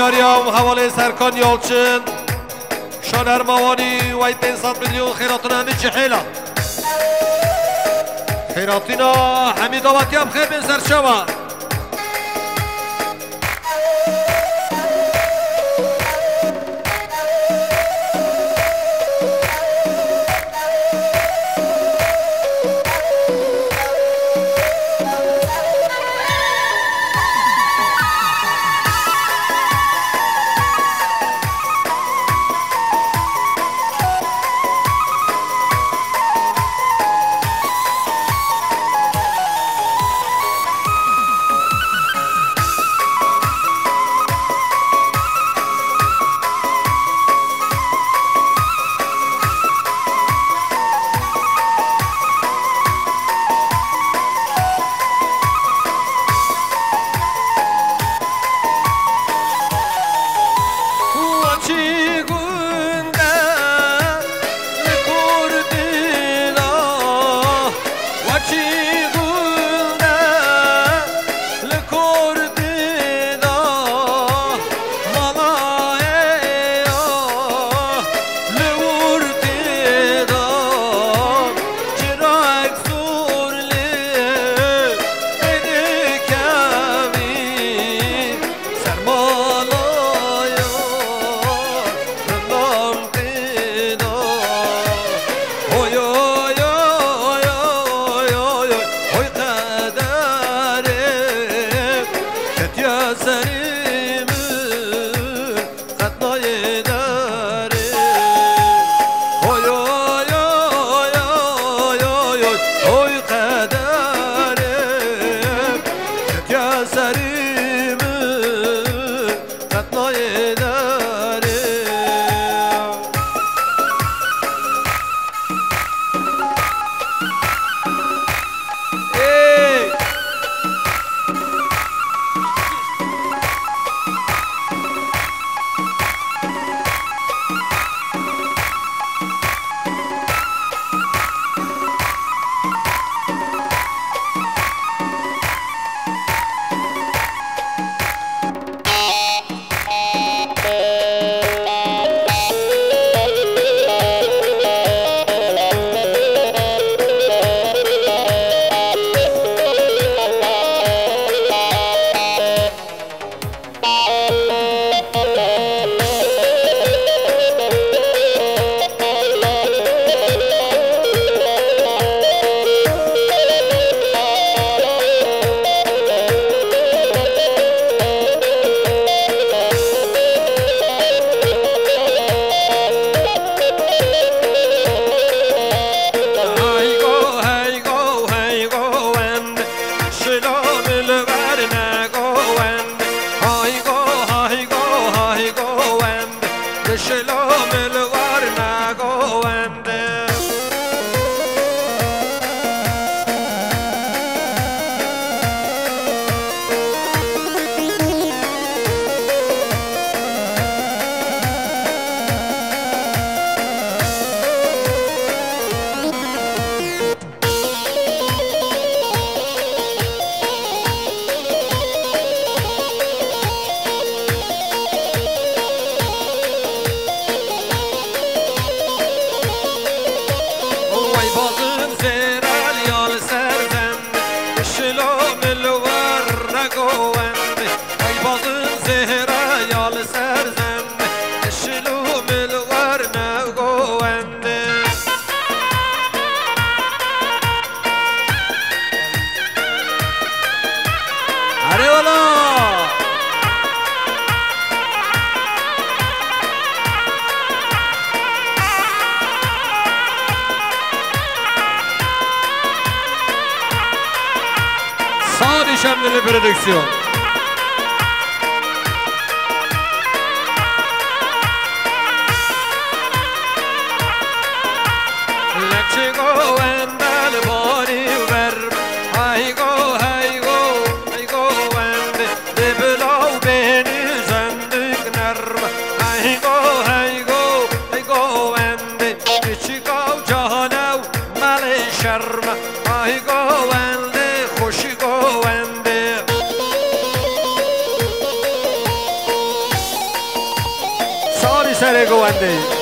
و حواله سرکان یالچن شانر موانی و ایت انسان میلیون خیراتنا همه چه حیلا خیراتینا همی داواتی هم خیر بین de protección. 对。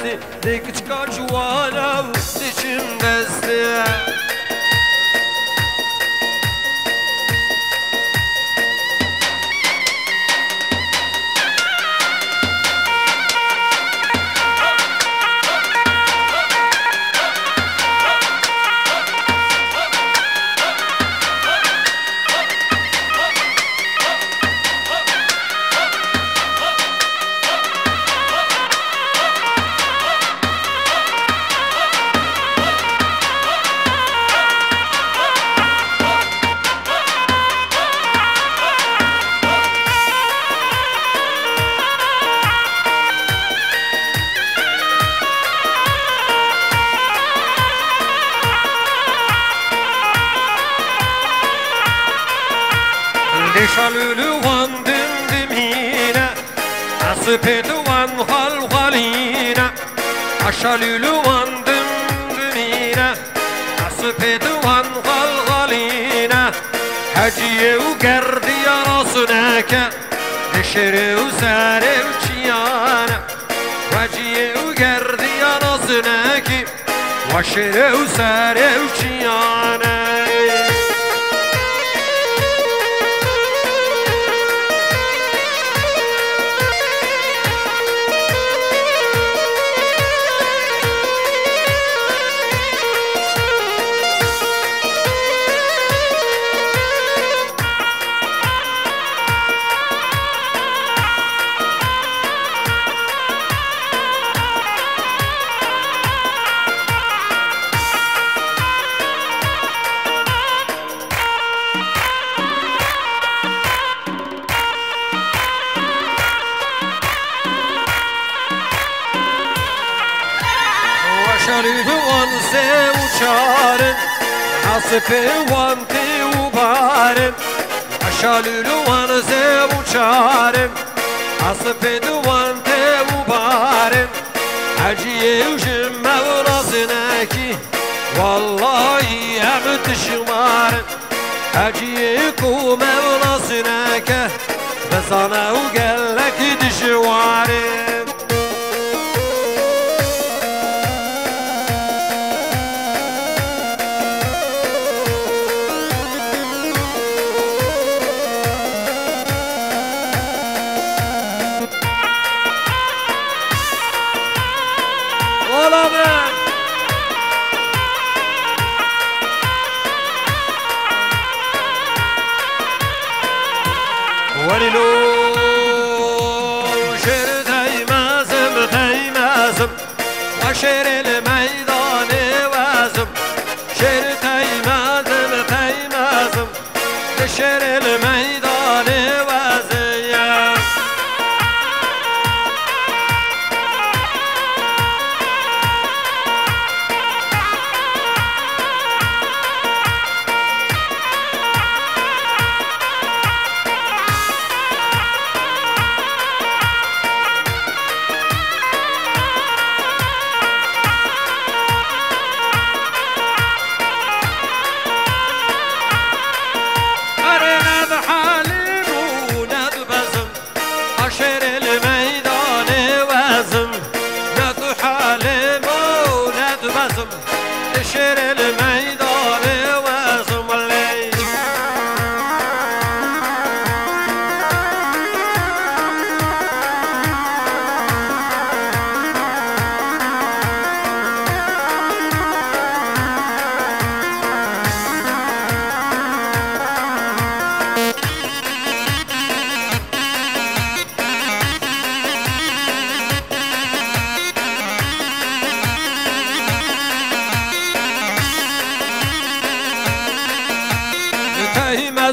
دستی دیگه چیکار جوانم دیشیم دستی سلامك وشير الميدان.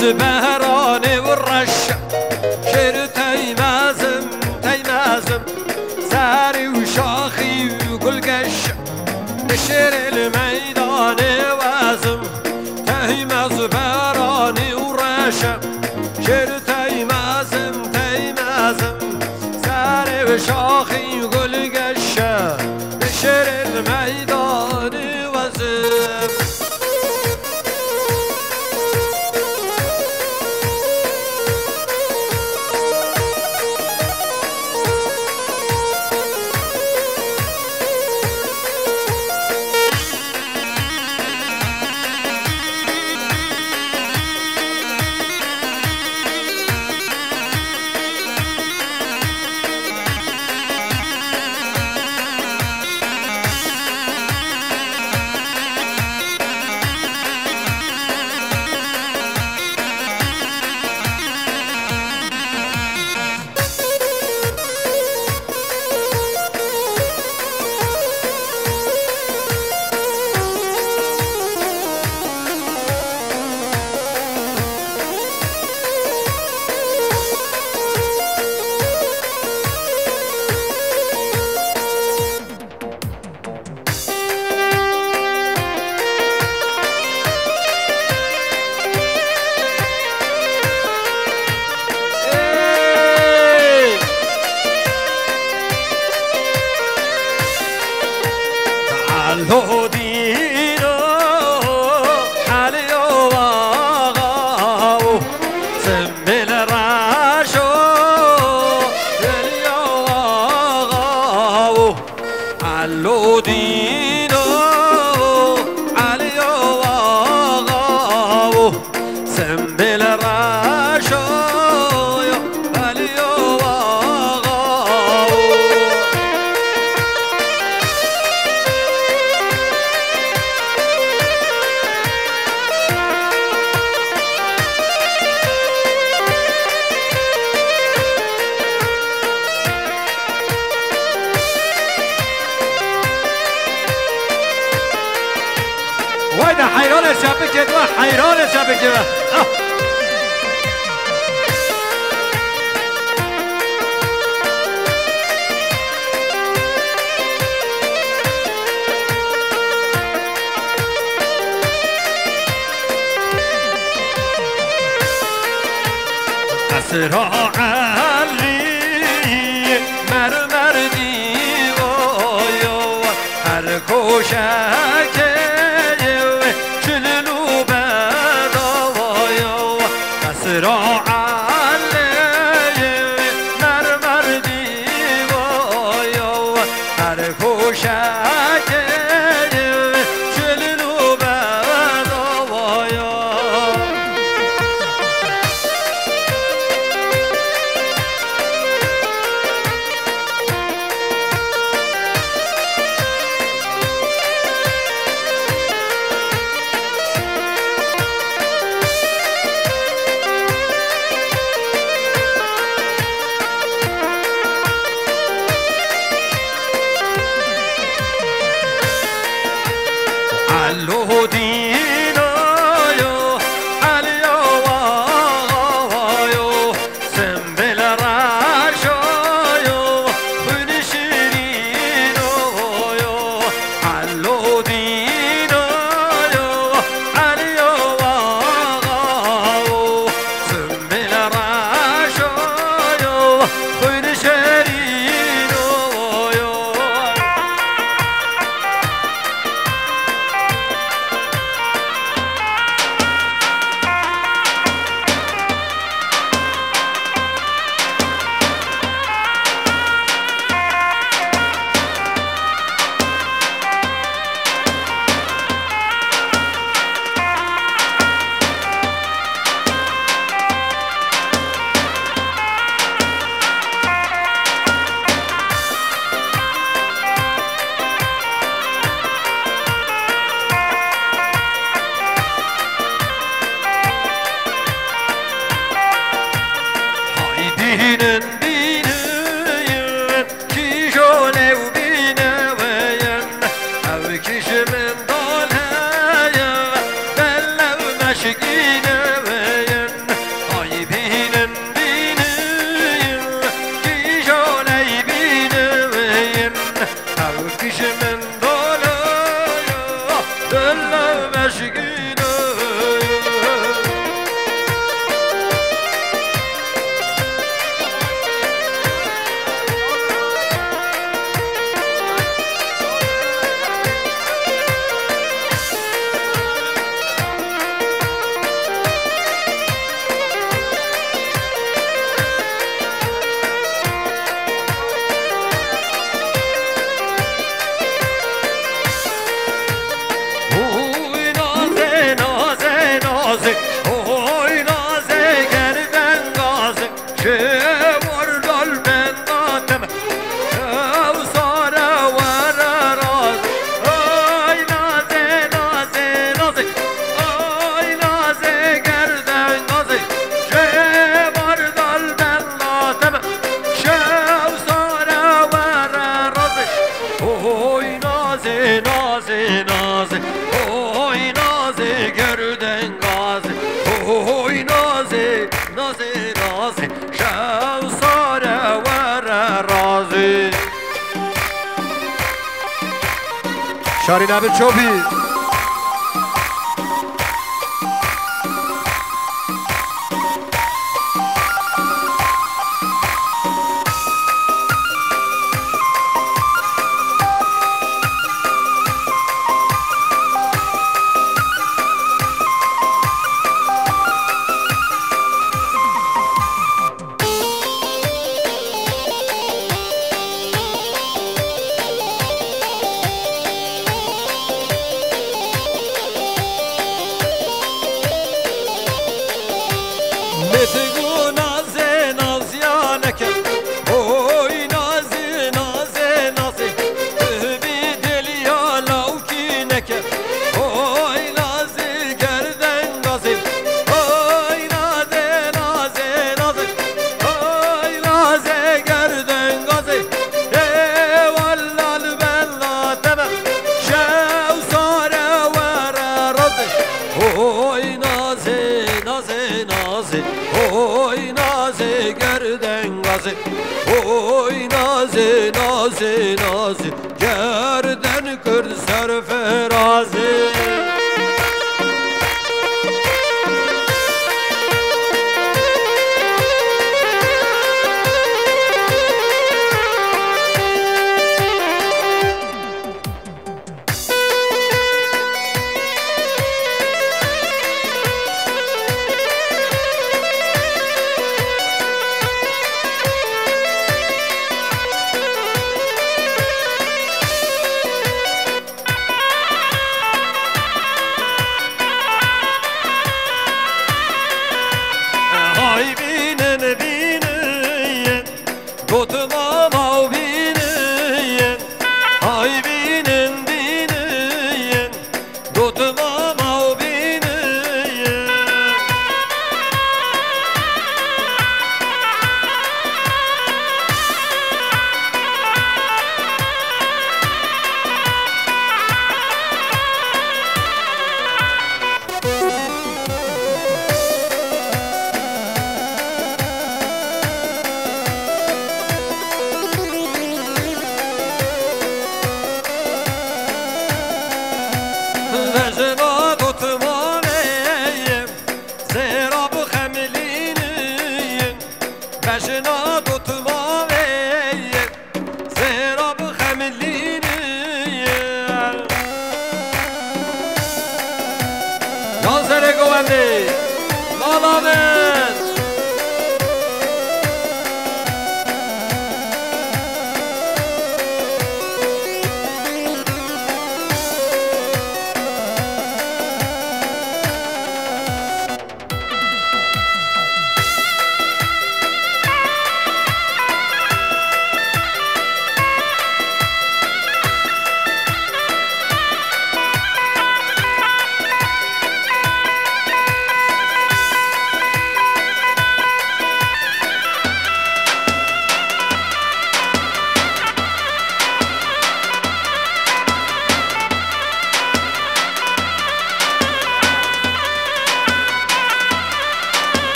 Zübehör اسرا علی مرمر دیوایو هر کوشک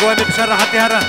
गोवा में रहा त्यारा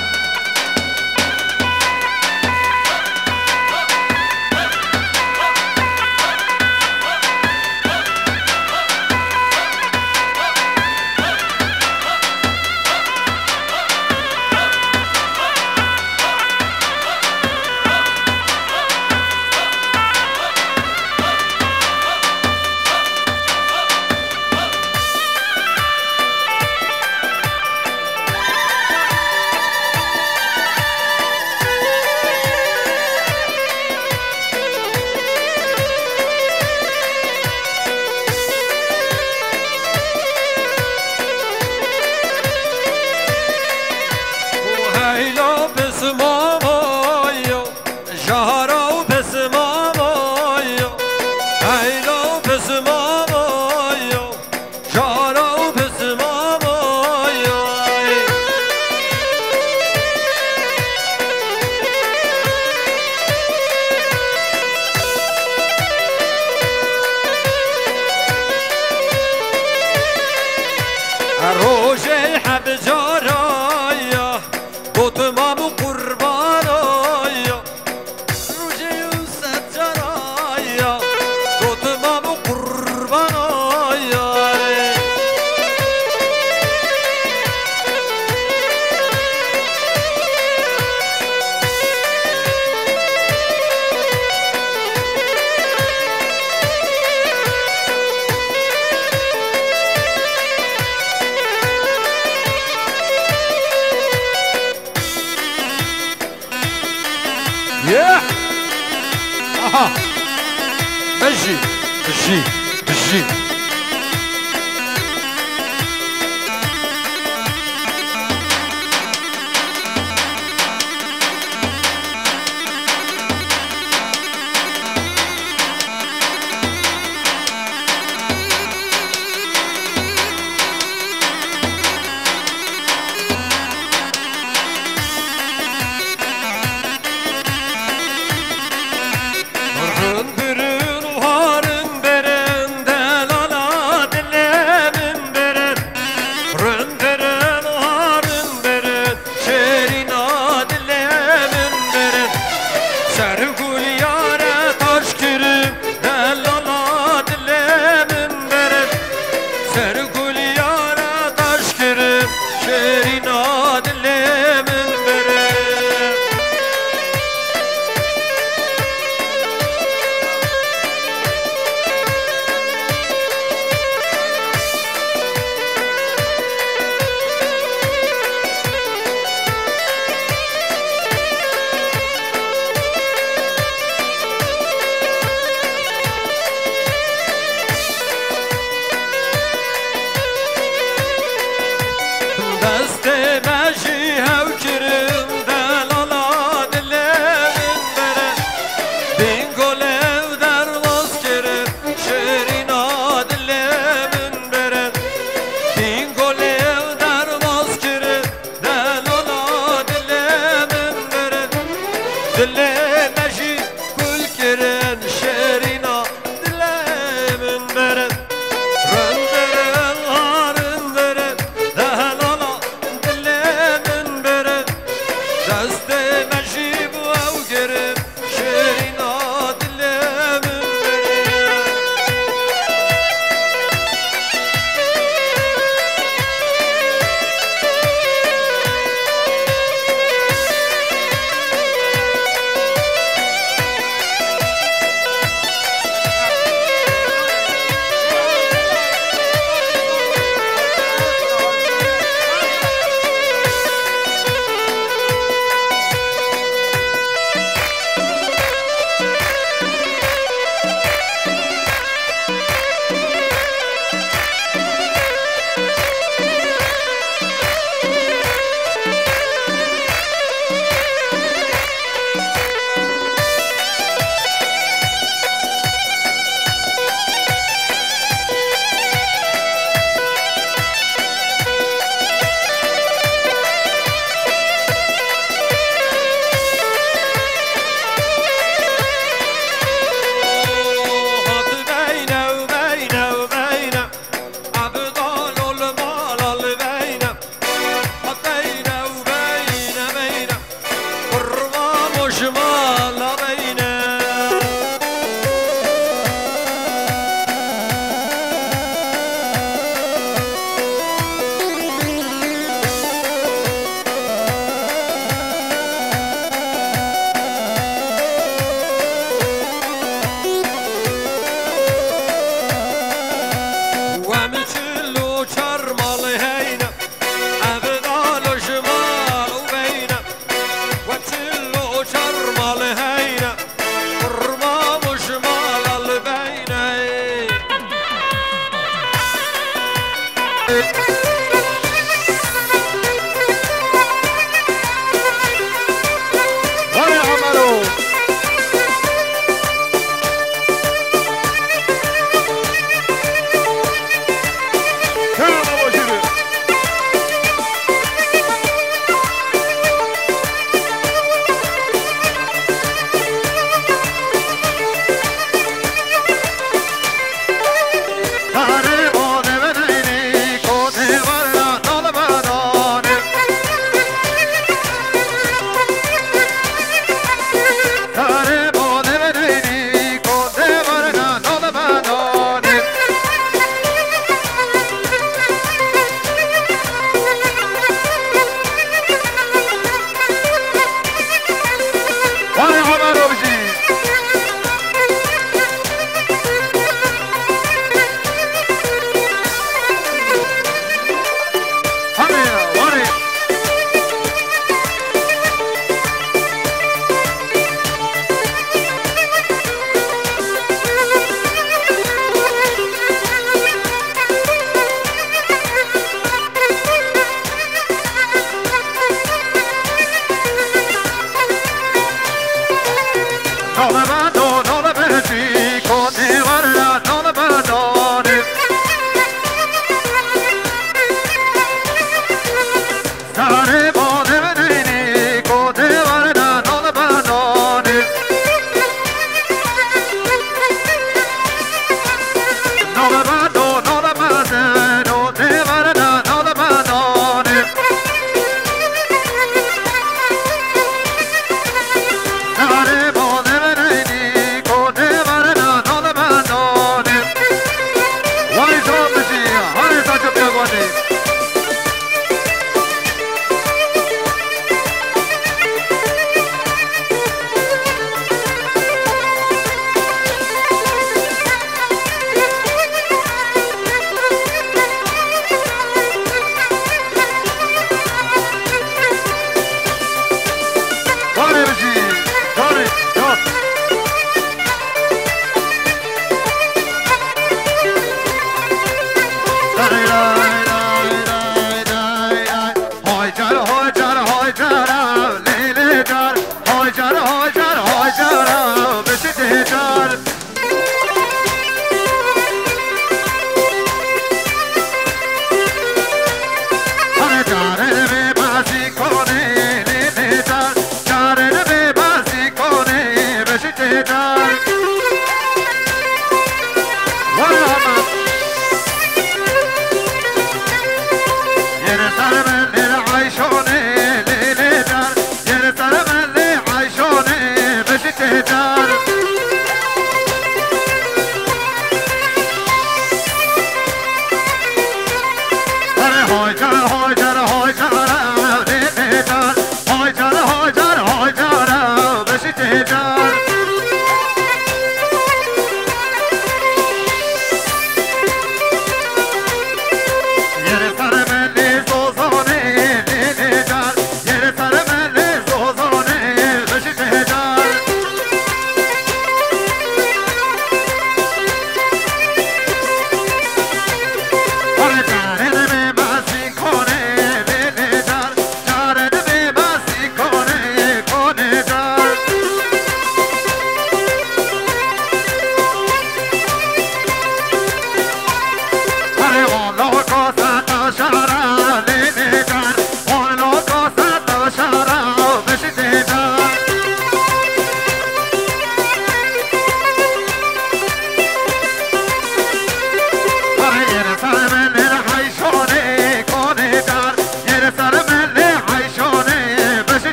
Sözde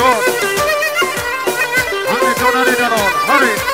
John. And it's on another one. Hurry.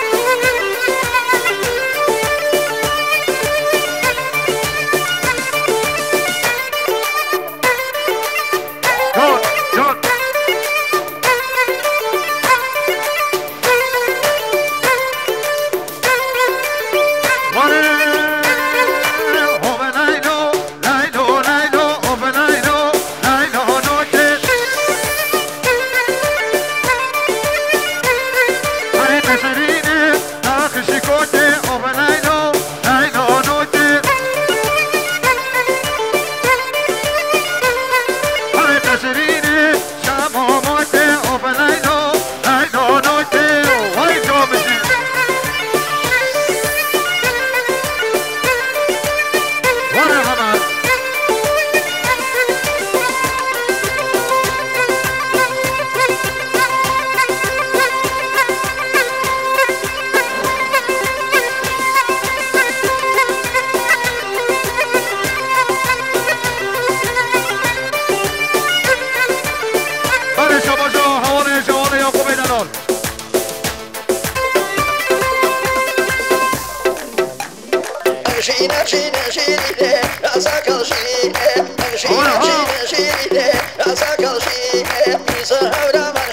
Shina, Shina, Shina, Asakal Shina, Shina, Shina, Shina, Asakal Shina, Misa Havdama.